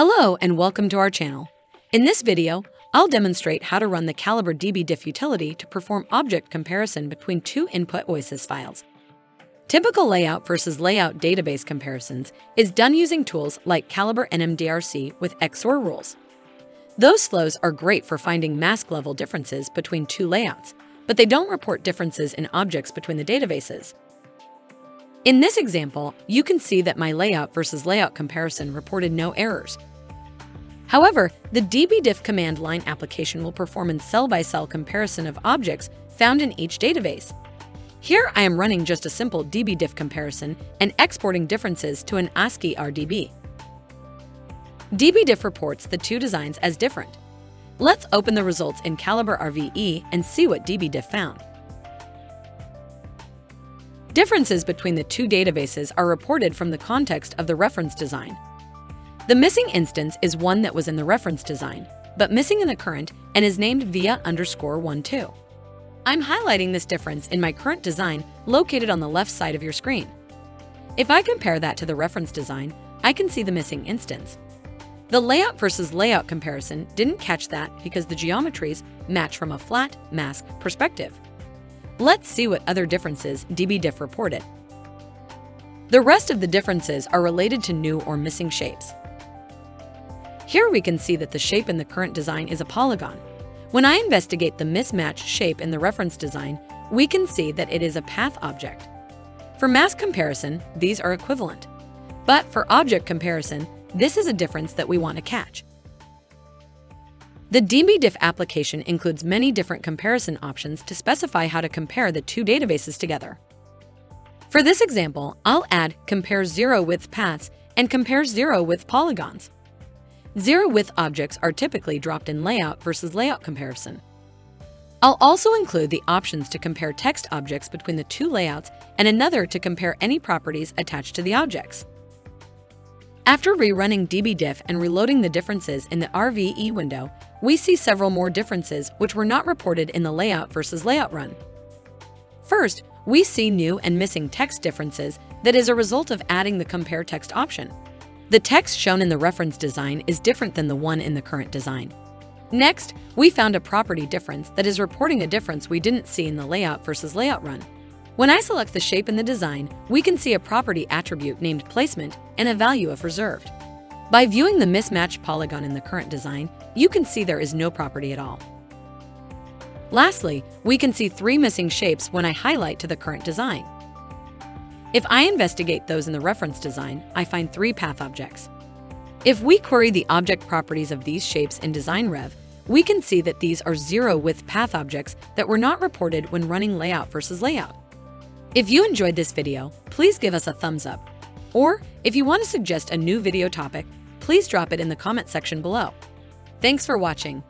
Hello and welcome to our channel. In this video, I'll demonstrate how to run the Calibre dbdiff utility to perform object comparison between two input OASIS files. Typical layout versus layout database comparisons is done using tools like Calibre NMDRC with XOR rules. Those flows are great for finding mask level differences between two layouts, but they don't report differences in objects between the databases. In this example, you can see that my layout versus layout comparison reported no errors. However, the dbdiff command line application will perform a cell-by-cell comparison of objects found in each database. Here I am running just a simple dbdiff comparison and exporting differences to an ASCII RDB. dbdiff reports the two designs as different. Let's open the results in Calibre RVE and see what dbdiff found. Differences between the two databases are reported from the context of the reference design. The missing instance is one that was in the reference design, but missing in the current and is named via underscore 12. I'm highlighting this difference in my current design located on the left side of your screen. If I compare that to the reference design, I can see the missing instance. The layout versus layout comparison didn't catch that because the geometries match from a flat mask perspective. Let's see what other differences dbdiff reported. The rest of the differences are related to new or missing shapes. Here we can see that the shape in the current design is a polygon. When I investigate the mismatched shape in the reference design, we can see that it is a path object. For mask comparison, these are equivalent. But for object comparison, this is a difference that we want to catch. The dbdiff application includes many different comparison options to specify how to compare the two databases together. For this example, I'll add compare zero width paths and compare zero width polygons. Zero width objects are typically dropped in layout versus layout comparison. I'll also include the options to compare text objects between the two layouts and another to compare any properties attached to the objects. After rerunning dbdiff and reloading the differences in the RVE window, we see several more differences which were not reported in the layout versus layout run. First, we see new and missing text differences that is a result of adding the compare text option. The text shown in the reference design is different than the one in the current design. Next, we found a property difference that is reporting a difference we didn't see in the layout versus layout run. When I select the shape in the design, we can see a property attribute named placement and a value of reserved. By viewing the mismatched polygon in the current design, you can see there is no property at all. Lastly, we can see three missing shapes when I highlight to the current design. If I investigate those in the reference design, I find three path objects. If we query the object properties of these shapes in DesignRev, we can see that these are zero width path objects that were not reported when running layout versus layout. If you enjoyed this video, please give us a thumbs up. Or if you want to suggest a new video topic, please drop it in the comment section below. Thanks for watching.